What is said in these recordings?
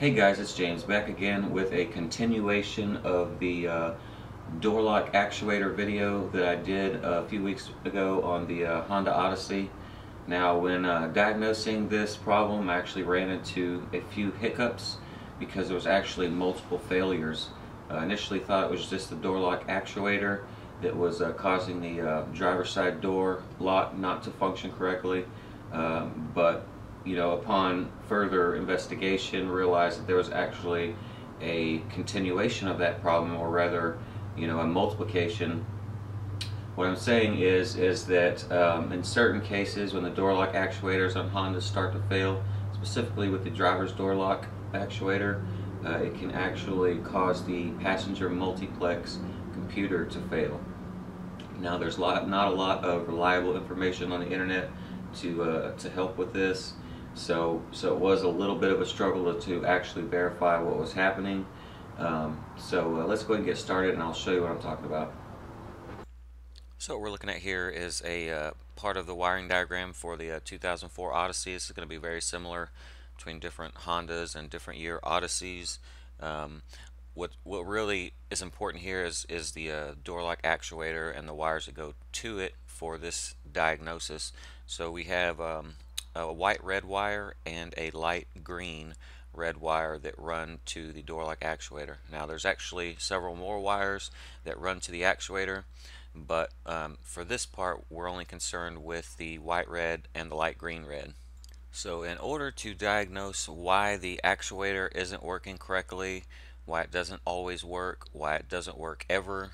Hey guys, it's James back again with a continuation of the uh, door lock actuator video that I did a few weeks ago on the uh, Honda Odyssey. Now when uh, diagnosing this problem I actually ran into a few hiccups because there was actually multiple failures. Uh, initially thought it was just the door lock actuator that was uh, causing the uh, driver's side door lock not to function correctly um, but you know, upon further investigation, realized that there was actually a continuation of that problem, or rather, you know, a multiplication. What I'm saying is, is that um, in certain cases, when the door lock actuators on Honda start to fail, specifically with the driver's door lock actuator, uh, it can actually cause the passenger multiplex computer to fail. Now, there's lot, not a lot of reliable information on the internet to uh, to help with this. So, so it was a little bit of a struggle to, actually verify what was happening. Um, so uh, let's go ahead and get started and I'll show you what I'm talking about. So what we're looking at here is a uh, part of the wiring diagram for the uh, 2004 Odyssey. This is going to be very similar between different Hondas and different year Odysseys. Um, what what really is important here is is the uh, door lock actuator and the wires that go to it for this diagnosis. So we have um, a white red wire and a light green red wire that run to the door lock actuator. Now there's actually several more wires that run to the actuator but um, for this part we're only concerned with the white red and the light green red. So in order to diagnose why the actuator isn't working correctly, why it doesn't always work, why it doesn't work ever,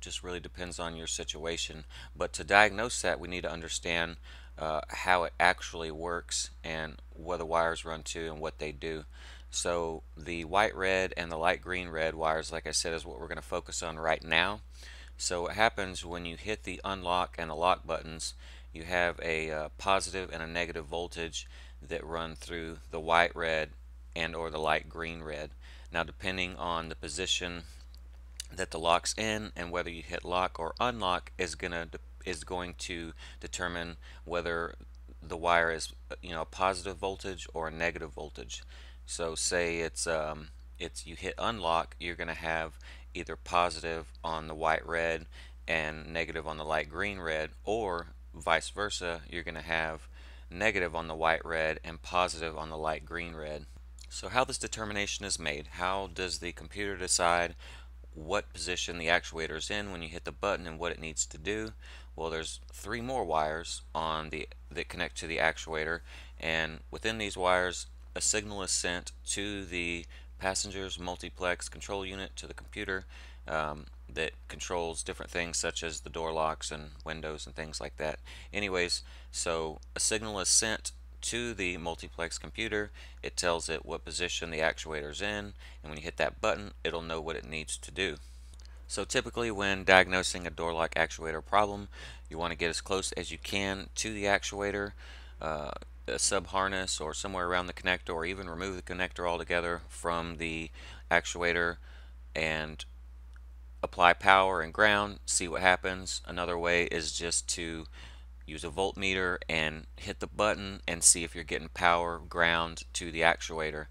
just really depends on your situation. But to diagnose that we need to understand uh, how it actually works and where the wires run to and what they do. So the white red and the light green red wires, like I said, is what we're going to focus on right now. So what happens when you hit the unlock and the lock buttons, you have a uh, positive and a negative voltage that run through the white red and or the light green red. Now depending on the position that the lock's in and whether you hit lock or unlock is going to is going to determine whether the wire is you know a positive voltage or a negative voltage. So say it's um, it's you hit unlock, you're going to have either positive on the white red and negative on the light green red, or vice versa, you're going to have negative on the white red and positive on the light green red. So how this determination is made, how does the computer decide what position the actuator is in when you hit the button and what it needs to do. Well, there's three more wires on the that connect to the actuator, and within these wires, a signal is sent to the passenger's multiplex control unit to the computer um, that controls different things such as the door locks and windows and things like that. Anyways, so a signal is sent to the multiplex computer. It tells it what position the actuator is in, and when you hit that button, it'll know what it needs to do. So typically when diagnosing a door lock actuator problem, you want to get as close as you can to the actuator, uh, a sub harness or somewhere around the connector or even remove the connector altogether from the actuator and apply power and ground, see what happens. Another way is just to use a voltmeter and hit the button and see if you're getting power ground to the actuator.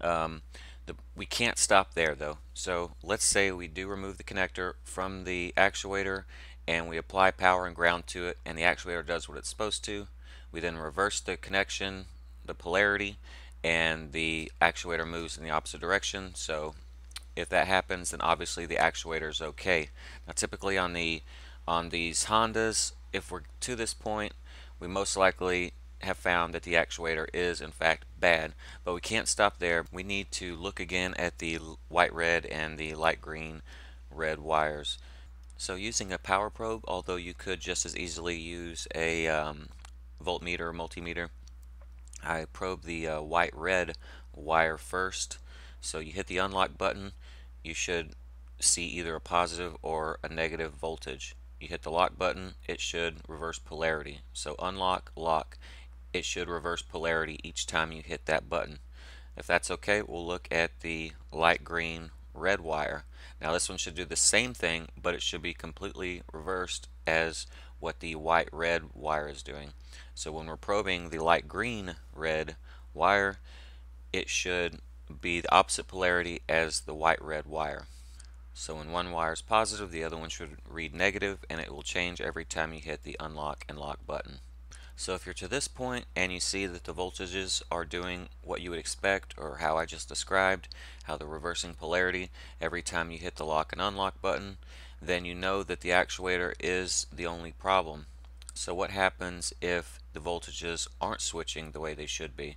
Um, the, we can't stop there though. So let's say we do remove the connector from the actuator and we apply power and ground to it and the actuator does what it's supposed to. We then reverse the connection, the polarity, and the actuator moves in the opposite direction. So if that happens then obviously the actuator is okay. Now typically on the on these Hondas if we're to this point, we most likely have found that the actuator is in fact bad. But we can't stop there. We need to look again at the white red and the light green red wires. So using a power probe, although you could just as easily use a um, voltmeter or multimeter, I probe the uh, white red wire first. So you hit the unlock button, you should see either a positive or a negative voltage you hit the lock button, it should reverse polarity. So unlock, lock, it should reverse polarity each time you hit that button. If that's okay, we'll look at the light green red wire. Now this one should do the same thing, but it should be completely reversed as what the white red wire is doing. So when we're probing the light green red wire, it should be the opposite polarity as the white-red wire. So when one wire is positive, the other one should read negative, and it will change every time you hit the unlock and lock button. So if you're to this point and you see that the voltages are doing what you would expect or how I just described, how they're reversing polarity every time you hit the lock and unlock button, then you know that the actuator is the only problem. So what happens if the voltages aren't switching the way they should be?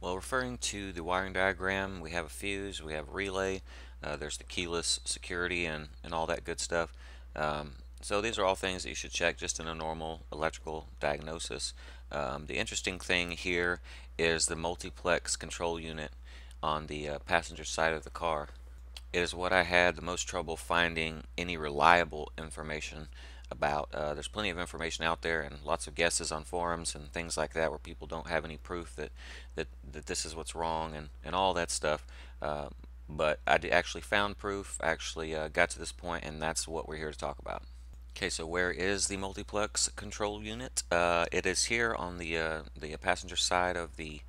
Well, referring to the wiring diagram, we have a fuse, we have a relay, uh, there's the keyless security and, and all that good stuff. Um, so these are all things that you should check just in a normal electrical diagnosis. Um, the interesting thing here is the multiplex control unit on the uh, passenger side of the car. It is what I had the most trouble finding any reliable information about. Uh, there's plenty of information out there and lots of guesses on forums and things like that where people don't have any proof that, that, that this is what's wrong and, and all that stuff. Uh, but I actually found proof, actually uh, got to this point, and that's what we're here to talk about. Okay, so where is the multiplex control unit? Uh, it is here on the uh, the passenger side of the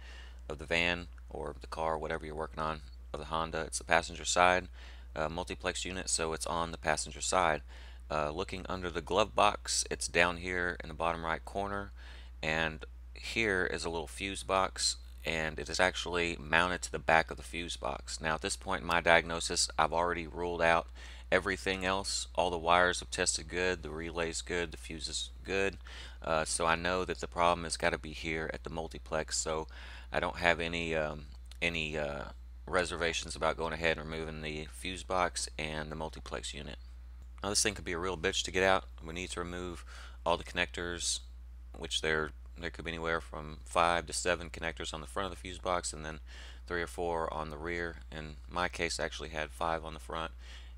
of the van or the car, whatever you're working on of the Honda. It's the passenger side uh, multiplex unit, so it's on the passenger side. Uh, looking under the glove box, it's down here in the bottom right corner, and here is a little fuse box and it is actually mounted to the back of the fuse box. Now at this point in my diagnosis I've already ruled out everything else. All the wires have tested good the relay's good the fuse is good uh, so I know that the problem has got to be here at the multiplex so I don't have any um, any uh, reservations about going ahead and removing the fuse box and the multiplex unit. Now this thing could be a real bitch to get out. We need to remove all the connectors which there there could be anywhere from five to seven connectors on the front of the fuse box and then three or four on the rear in my case I actually had five on the front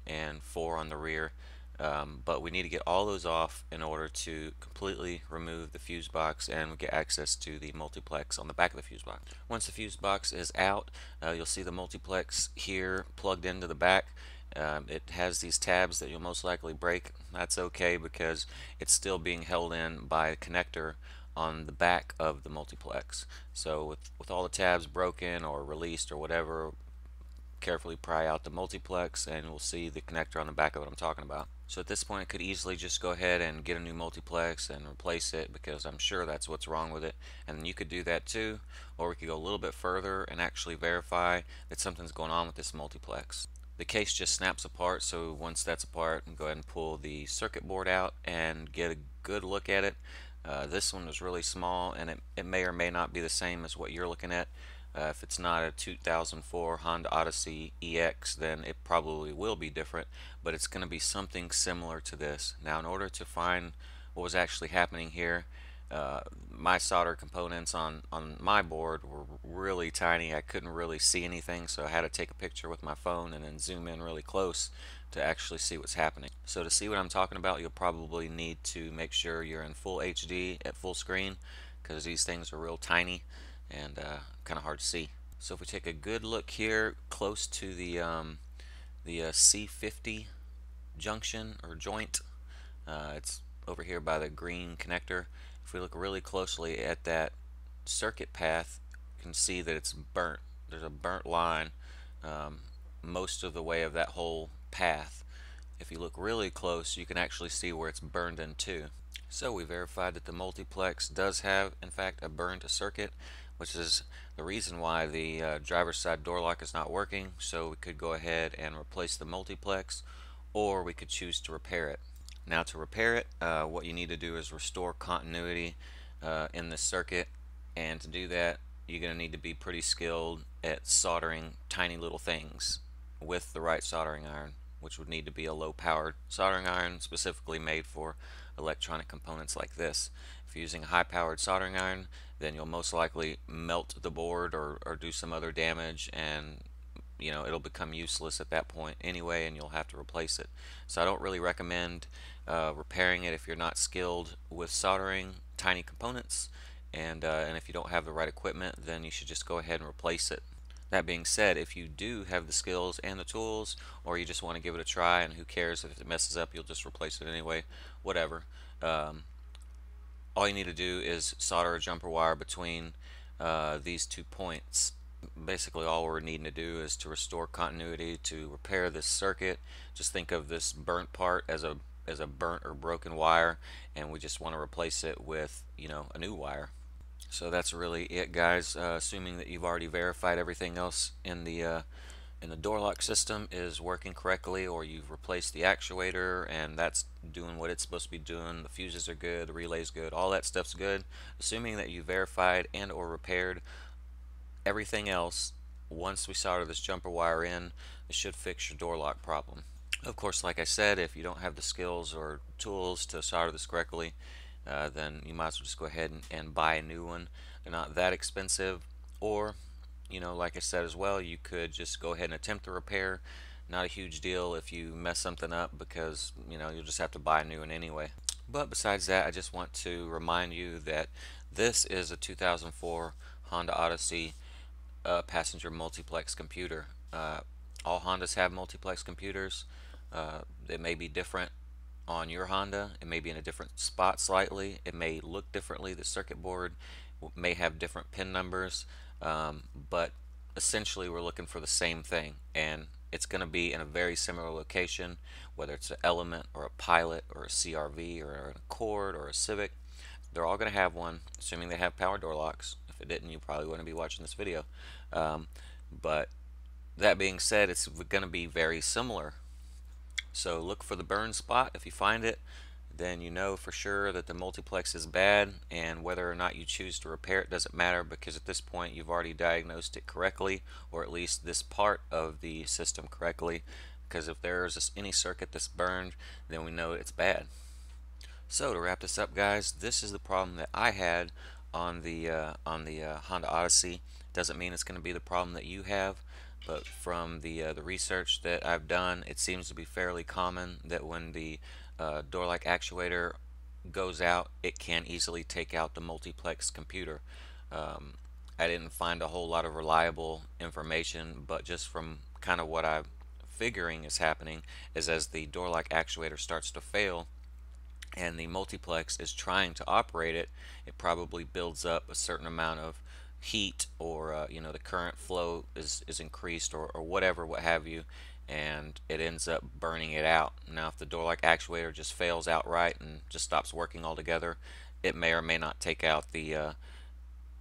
and four on the rear. Um, but we need to get all those off in order to completely remove the fuse box and get access to the multiplex on the back of the fuse box. Once the fuse box is out, uh, you'll see the multiplex here plugged into the back. Um, it has these tabs that you'll most likely break. That's okay because it's still being held in by a connector on the back of the multiplex. So with, with all the tabs broken or released or whatever, carefully pry out the multiplex and we'll see the connector on the back of what I'm talking about. So at this point I could easily just go ahead and get a new multiplex and replace it because I'm sure that's what's wrong with it and you could do that too or we could go a little bit further and actually verify that something's going on with this multiplex. The case just snaps apart so once that's apart go ahead and pull the circuit board out and get a good look at it. Uh, this one was really small and it, it may or may not be the same as what you're looking at uh, if it's not a 2004 Honda Odyssey EX, then it probably will be different, but it's going to be something similar to this. Now, in order to find what was actually happening here, uh, my solder components on, on my board were really tiny. I couldn't really see anything, so I had to take a picture with my phone and then zoom in really close to actually see what's happening. So to see what I'm talking about, you'll probably need to make sure you're in full HD at full screen because these things are real tiny and uh, kind of hard to see. So if we take a good look here close to the um, the uh, C50 junction or joint, uh, it's over here by the green connector. If we look really closely at that circuit path, you can see that it's burnt. There's a burnt line um, most of the way of that whole path. If you look really close, you can actually see where it's burned into. So we verified that the multiplex does have, in fact, a burned circuit which is the reason why the uh, driver's side door lock is not working so we could go ahead and replace the multiplex or we could choose to repair it now to repair it uh, what you need to do is restore continuity uh, in the circuit and to do that you're going to need to be pretty skilled at soldering tiny little things with the right soldering iron which would need to be a low powered soldering iron specifically made for electronic components like this. If you're using a high powered soldering iron then you'll most likely melt the board or, or do some other damage and you know it'll become useless at that point anyway and you'll have to replace it. So I don't really recommend uh, repairing it if you're not skilled with soldering tiny components and, uh, and if you don't have the right equipment then you should just go ahead and replace it. That being said, if you do have the skills and the tools, or you just want to give it a try, and who cares if it messes up, you'll just replace it anyway, whatever. Um, all you need to do is solder a jumper wire between uh, these two points basically all we're needing to do is to restore continuity to repair this circuit. Just think of this burnt part as a as a burnt or broken wire and we just want to replace it with you know a new wire. So that's really it guys. Uh, assuming that you've already verified everything else in the uh, in the door lock system is working correctly or you've replaced the actuator and that's doing what it's supposed to be doing the fuses are good the relay's good all that stuff's good assuming that you verified and or repaired everything else once we solder this jumper wire in it should fix your door lock problem. Of course like I said if you don't have the skills or tools to solder this correctly uh, then you might as well just go ahead and, and buy a new one. They're not that expensive or you know like I said as well you could just go ahead and attempt the repair. Not a huge deal if you mess something up because you know you'll just have to buy a new one anyway. But besides that I just want to remind you that this is a 2004 Honda Odyssey uh, passenger multiplex computer. Uh, all Hondas have multiplex computers. Uh, it may be different on your Honda. It may be in a different spot slightly. It may look differently. The circuit board may have different pin numbers, um, but essentially we're looking for the same thing and it's going to be in a very similar location whether it's an element or a pilot or a CRV or an Accord or a Civic they're all going to have one assuming they have power door locks it didn't, you probably wouldn't be watching this video. Um, but that being said, it's going to be very similar. So look for the burn spot. If you find it, then you know for sure that the multiplex is bad and whether or not you choose to repair it doesn't matter because at this point you've already diagnosed it correctly or at least this part of the system correctly because if there's any circuit that's burned then we know it's bad. So to wrap this up guys this is the problem that I had on the uh, on the uh, Honda Odyssey. Doesn't mean it's going to be the problem that you have but from the uh, the research that I've done it seems to be fairly common that when the uh, door lock actuator goes out it can easily take out the multiplex computer. Um, I didn't find a whole lot of reliable information but just from kind of what I'm figuring is happening is as the door lock actuator starts to fail and the multiplex is trying to operate it, it probably builds up a certain amount of heat or uh, you know the current flow is, is increased or, or whatever what have you and it ends up burning it out. Now if the door lock actuator just fails outright and just stops working altogether it may or may not take out the uh,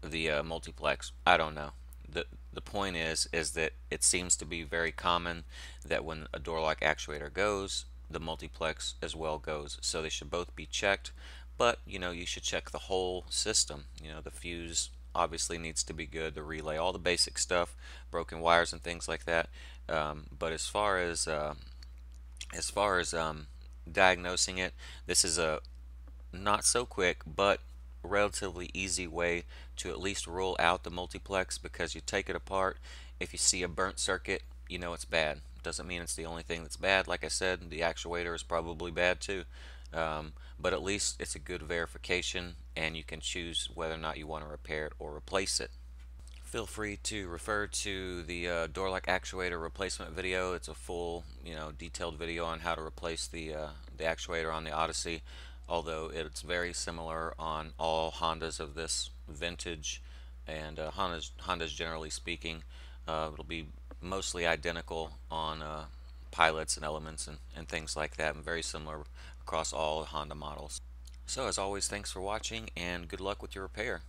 the uh, multiplex. I don't know. The, the point is is that it seems to be very common that when a door lock actuator goes the multiplex as well goes. So they should both be checked, but you know you should check the whole system. You know the fuse obviously needs to be good, the relay, all the basic stuff, broken wires and things like that. Um, but as far as uh, as far as um, diagnosing it, this is a not so quick, but relatively easy way to at least rule out the multiplex because you take it apart. If you see a burnt circuit, you know it's bad doesn't mean it's the only thing that's bad. Like I said, the actuator is probably bad too. Um, but at least it's a good verification and you can choose whether or not you want to repair it or replace it. Feel free to refer to the uh, door lock actuator replacement video. It's a full, you know, detailed video on how to replace the uh, the actuator on the Odyssey. Although it's very similar on all Hondas of this vintage and uh, Hondas, Hondas generally speaking. Uh, it'll be mostly identical on uh, pilots and elements and, and things like that and very similar across all Honda models. So as always thanks for watching and good luck with your repair.